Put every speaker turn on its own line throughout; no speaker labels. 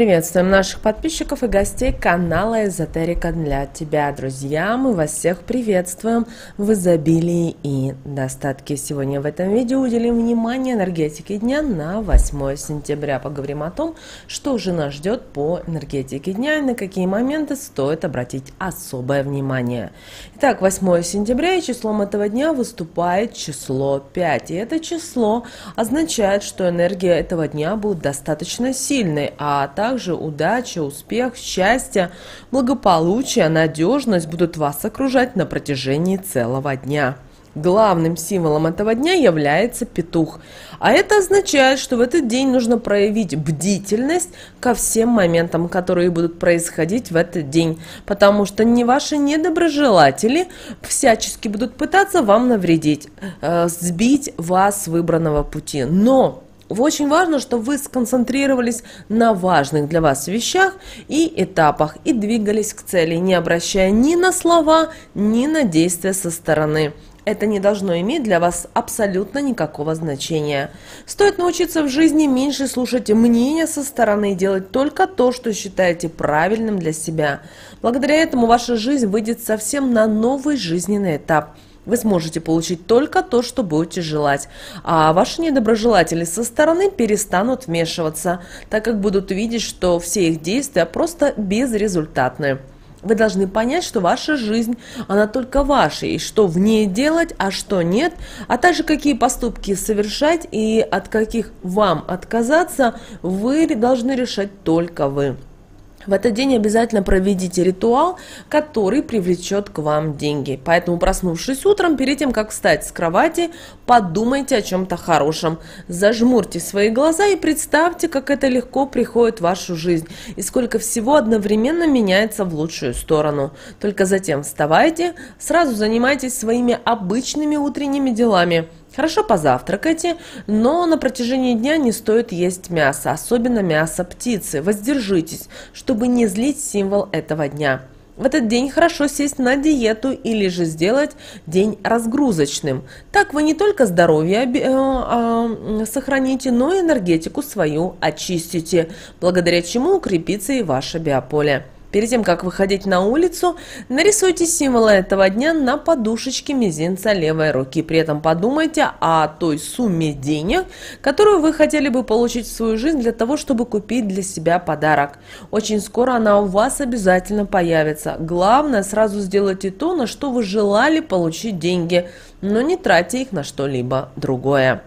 Приветствуем наших подписчиков и гостей канала Эзотерика для тебя, друзья. Мы вас всех приветствуем в изобилии и достатке. Сегодня в этом видео уделим внимание энергетике дня на 8 сентября. Поговорим о том, что же нас ждет по энергетике дня и на какие моменты стоит обратить особое внимание. Итак, 8 сентября и числом этого дня выступает число 5. И это число означает, что энергия этого дня будет достаточно сильной, а также удача, успех, счастье, благополучие, надежность будут вас окружать на протяжении целого дня. Главным символом этого дня является петух. А это означает, что в этот день нужно проявить бдительность ко всем моментам, которые будут происходить в этот день. Потому что не ваши недоброжелатели всячески будут пытаться вам навредить, э, сбить вас с выбранного пути. Но очень важно, чтобы вы сконцентрировались на важных для вас вещах и этапах и двигались к цели, не обращая ни на слова, ни на действия со стороны. Это не должно иметь для вас абсолютно никакого значения. Стоит научиться в жизни меньше слушать мнения со стороны и делать только то, что считаете правильным для себя. Благодаря этому ваша жизнь выйдет совсем на новый жизненный этап – вы сможете получить только то, что будете желать, а ваши недоброжелатели со стороны перестанут вмешиваться, так как будут видеть, что все их действия просто безрезультатны. Вы должны понять, что ваша жизнь, она только ваша, и что в ней делать, а что нет, а также какие поступки совершать и от каких вам отказаться, вы должны решать только вы. В этот день обязательно проведите ритуал, который привлечет к вам деньги. Поэтому, проснувшись утром, перед тем, как встать с кровати, подумайте о чем-то хорошем. Зажмурьте свои глаза и представьте, как это легко приходит в вашу жизнь и сколько всего одновременно меняется в лучшую сторону. Только затем вставайте, сразу занимайтесь своими обычными утренними делами – Хорошо позавтракайте, но на протяжении дня не стоит есть мясо, особенно мясо птицы. Воздержитесь, чтобы не злить символ этого дня. В этот день хорошо сесть на диету или же сделать день разгрузочным. Так вы не только здоровье э, а, сохраните, но и энергетику свою очистите, благодаря чему укрепится и ваше биополе. Перед тем, как выходить на улицу, нарисуйте символы этого дня на подушечке мизинца левой руки. При этом подумайте о той сумме денег, которую вы хотели бы получить в свою жизнь для того, чтобы купить для себя подарок. Очень скоро она у вас обязательно появится. Главное, сразу сделайте то, на что вы желали получить деньги, но не тратьте их на что-либо другое.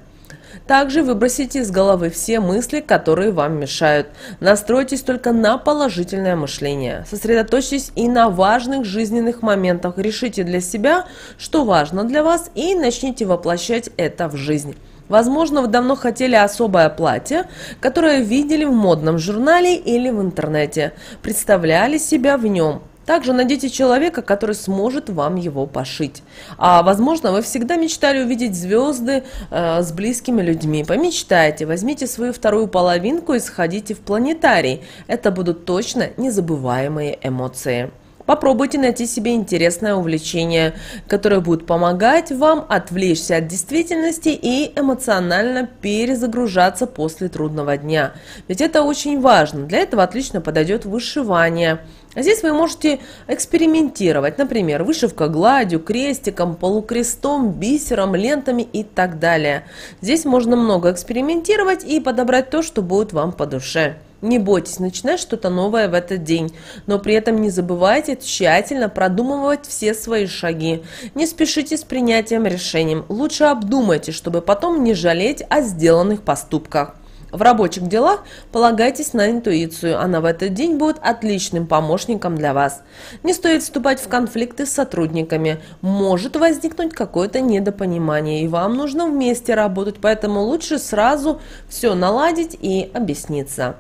Также выбросите из головы все мысли, которые вам мешают. Настройтесь только на положительное мышление. Сосредоточьтесь и на важных жизненных моментах. Решите для себя, что важно для вас и начните воплощать это в жизнь. Возможно, вы давно хотели особое платье, которое видели в модном журнале или в интернете. Представляли себя в нем. Также найдите человека, который сможет вам его пошить. А возможно, вы всегда мечтали увидеть звезды э, с близкими людьми. Помечтайте, возьмите свою вторую половинку и сходите в планетарий. Это будут точно незабываемые эмоции. Попробуйте найти себе интересное увлечение, которое будет помогать вам отвлечься от действительности и эмоционально перезагружаться после трудного дня. Ведь это очень важно. Для этого отлично подойдет вышивание. А здесь вы можете экспериментировать, например, вышивка гладью, крестиком, полукрестом, бисером, лентами и так далее. Здесь можно много экспериментировать и подобрать то, что будет вам по душе. Не бойтесь начинать что-то новое в этот день, но при этом не забывайте тщательно продумывать все свои шаги. Не спешите с принятием решений, лучше обдумайте, чтобы потом не жалеть о сделанных поступках. В рабочих делах полагайтесь на интуицию, она в этот день будет отличным помощником для вас. Не стоит вступать в конфликты с сотрудниками, может возникнуть какое-то недопонимание, и вам нужно вместе работать, поэтому лучше сразу все наладить и объясниться.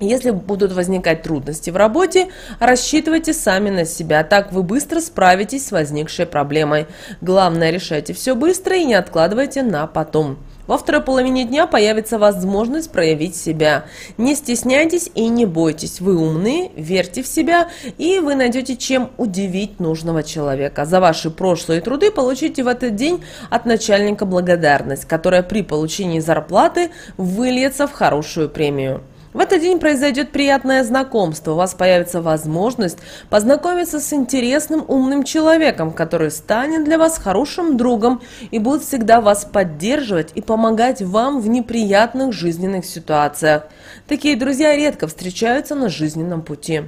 Если будут возникать трудности в работе, рассчитывайте сами на себя, так вы быстро справитесь с возникшей проблемой. Главное, решайте все быстро и не откладывайте на потом. Во второй половине дня появится возможность проявить себя. Не стесняйтесь и не бойтесь. Вы умны, верьте в себя, и вы найдете чем удивить нужного человека. За ваши прошлые труды получите в этот день от начальника благодарность, которая при получении зарплаты выльется в хорошую премию. В этот день произойдет приятное знакомство, у вас появится возможность познакомиться с интересным умным человеком, который станет для вас хорошим другом и будет всегда вас поддерживать и помогать вам в неприятных жизненных ситуациях. Такие друзья редко встречаются на жизненном пути.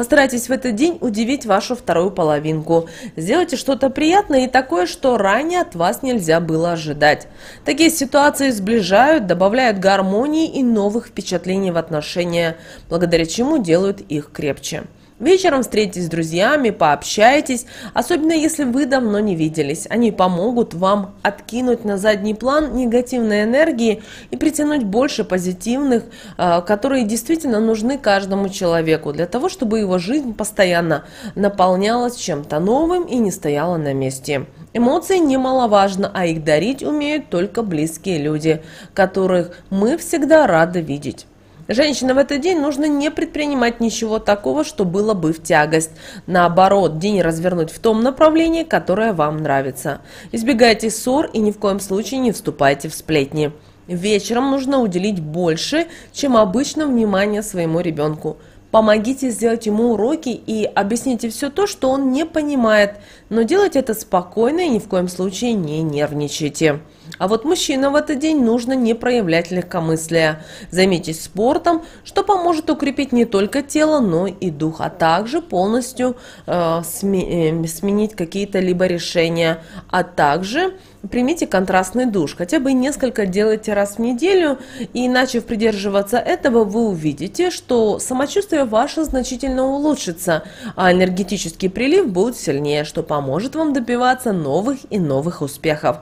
Постарайтесь в этот день удивить вашу вторую половинку. Сделайте что-то приятное и такое, что ранее от вас нельзя было ожидать. Такие ситуации сближают, добавляют гармонии и новых впечатлений в отношения, благодаря чему делают их крепче. Вечером встретитесь с друзьями, пообщайтесь, особенно если вы давно не виделись. Они помогут вам откинуть на задний план негативные энергии и притянуть больше позитивных, а, которые действительно нужны каждому человеку, для того, чтобы его жизнь постоянно наполнялась чем-то новым и не стояла на месте. Эмоции немаловажно, а их дарить умеют только близкие люди, которых мы всегда рады видеть. Женщинам в этот день нужно не предпринимать ничего такого, что было бы в тягость. Наоборот, день развернуть в том направлении, которое вам нравится. Избегайте ссор и ни в коем случае не вступайте в сплетни. Вечером нужно уделить больше, чем обычно, внимания своему ребенку. Помогите сделать ему уроки и объясните все то, что он не понимает, но делайте это спокойно и ни в коем случае не нервничайте. А вот мужчинам в этот день нужно не проявлять легкомыслия. Займитесь спортом, что поможет укрепить не только тело, но и дух, а также полностью э, э, сменить какие-то либо решения, а также примите контрастный душ, хотя бы несколько делайте раз в неделю, и начав придерживаться этого, вы увидите, что самочувствие ваше значительно улучшится, а энергетический прилив будет сильнее, что поможет вам добиваться новых и новых успехов.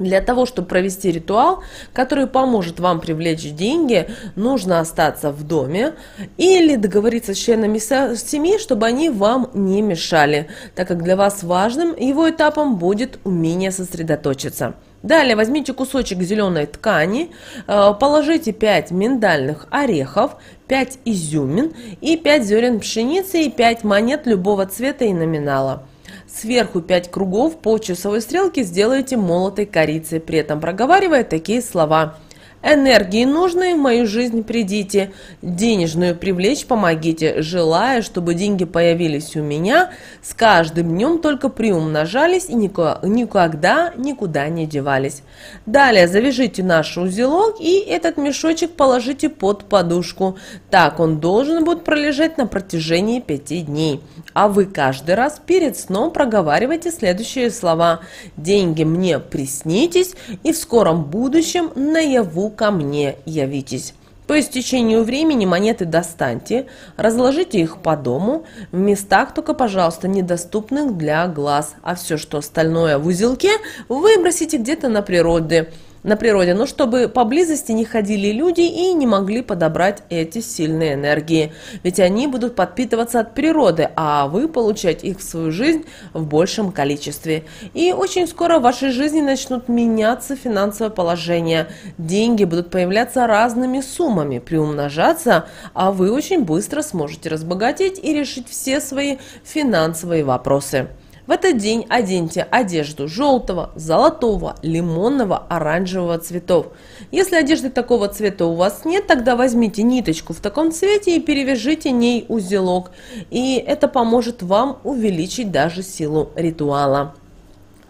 Для того, чтобы провести ритуал, который поможет вам привлечь деньги, нужно остаться в доме или договориться с членами семьи, чтобы они вам не мешали, так как для вас важным его этапом будет умение сосредоточиться. Далее возьмите кусочек зеленой ткани, э, положите 5 миндальных орехов, 5 изюмин и 5 зерен пшеницы и 5 монет любого цвета и номинала. Сверху 5 кругов по часовой стрелке сделайте молотой корицей, при этом проговаривая такие слова – Энергии нужные в мою жизнь придите, денежную привлечь помогите, желая, чтобы деньги появились у меня, с каждым днем только приумножались и никогда никуда не девались. Далее завяжите наш узелок и этот мешочек положите под подушку. Так он должен будет пролежать на протяжении пяти дней. А вы каждый раз перед сном проговаривайте следующие слова. Деньги мне приснитесь и в скором будущем наяву ко мне явитесь. В течение времени монеты достаньте, разложите их по дому, в местах только, пожалуйста, недоступных для глаз, а все, что остальное в узелке, выбросите где-то на природе на природе, но чтобы поблизости не ходили люди и не могли подобрать эти сильные энергии. Ведь они будут подпитываться от природы, а вы получать их в свою жизнь в большем количестве. И очень скоро в вашей жизни начнут меняться финансовое положение. Деньги будут появляться разными суммами, приумножаться, а вы очень быстро сможете разбогатеть и решить все свои финансовые вопросы. В этот день оденьте одежду желтого, золотого, лимонного, оранжевого цветов. Если одежды такого цвета у вас нет, тогда возьмите ниточку в таком цвете и перевяжите ней узелок. И это поможет вам увеличить даже силу ритуала.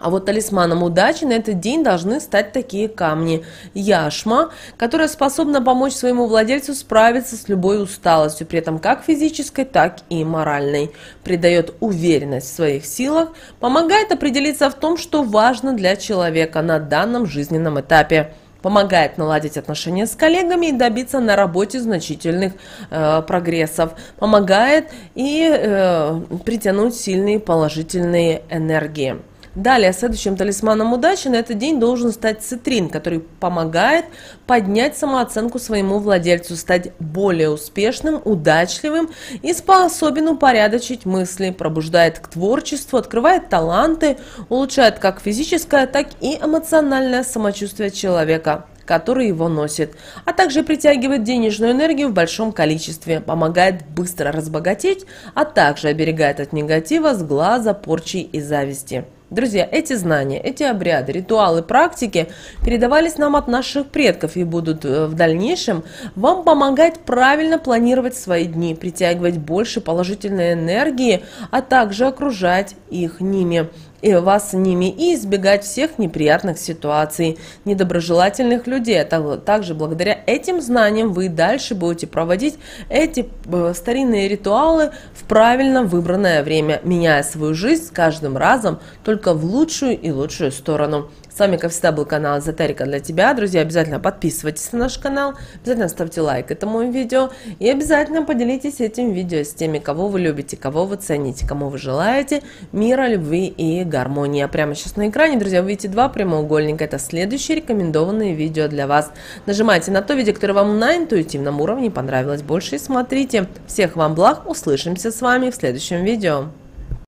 А вот талисманом удачи на этот день должны стать такие камни. Яшма, которая способна помочь своему владельцу справиться с любой усталостью, при этом как физической, так и моральной. Придает уверенность в своих силах, помогает определиться в том, что важно для человека на данном жизненном этапе помогает наладить отношения с коллегами и добиться на работе значительных э, прогрессов, помогает и э, притянуть сильные положительные энергии. Далее, следующим талисманом удачи на этот день должен стать цитрин, который помогает поднять самооценку своему владельцу, стать более успешным, удачливым и способен упорядочить мысли, пробуждает к творчеству, открывает таланты, улучшает как физическое, так и эмоциональное самочувствие человека который его носит, а также притягивает денежную энергию в большом количестве, помогает быстро разбогатеть, а также оберегает от негатива, сглаза, порчи и зависти. Друзья, эти знания, эти обряды, ритуалы, практики передавались нам от наших предков и будут э, в дальнейшем вам помогать правильно планировать свои дни, притягивать больше положительной энергии, а также окружать их ними и вас с ними и избегать всех неприятных ситуаций, недоброжелательных людей. А также благодаря этим знаниям вы дальше будете проводить эти э, старинные ритуалы в правильно выбранное время, меняя свою жизнь с каждым разом только в лучшую и лучшую сторону. С вами, как всегда, был канал Эзотерика для тебя. Друзья, обязательно подписывайтесь на наш канал, обязательно ставьте лайк этому видео и обязательно поделитесь этим видео с теми, кого вы любите, кого вы цените, кому вы желаете мира, любви и гармонии. А прямо сейчас на экране, друзья, вы видите два прямоугольника. Это следующие рекомендованные видео для вас. Нажимайте на то видео, которое вам на интуитивном уровне понравилось больше и смотрите. Всех вам благ, услышимся с вами в следующем видео.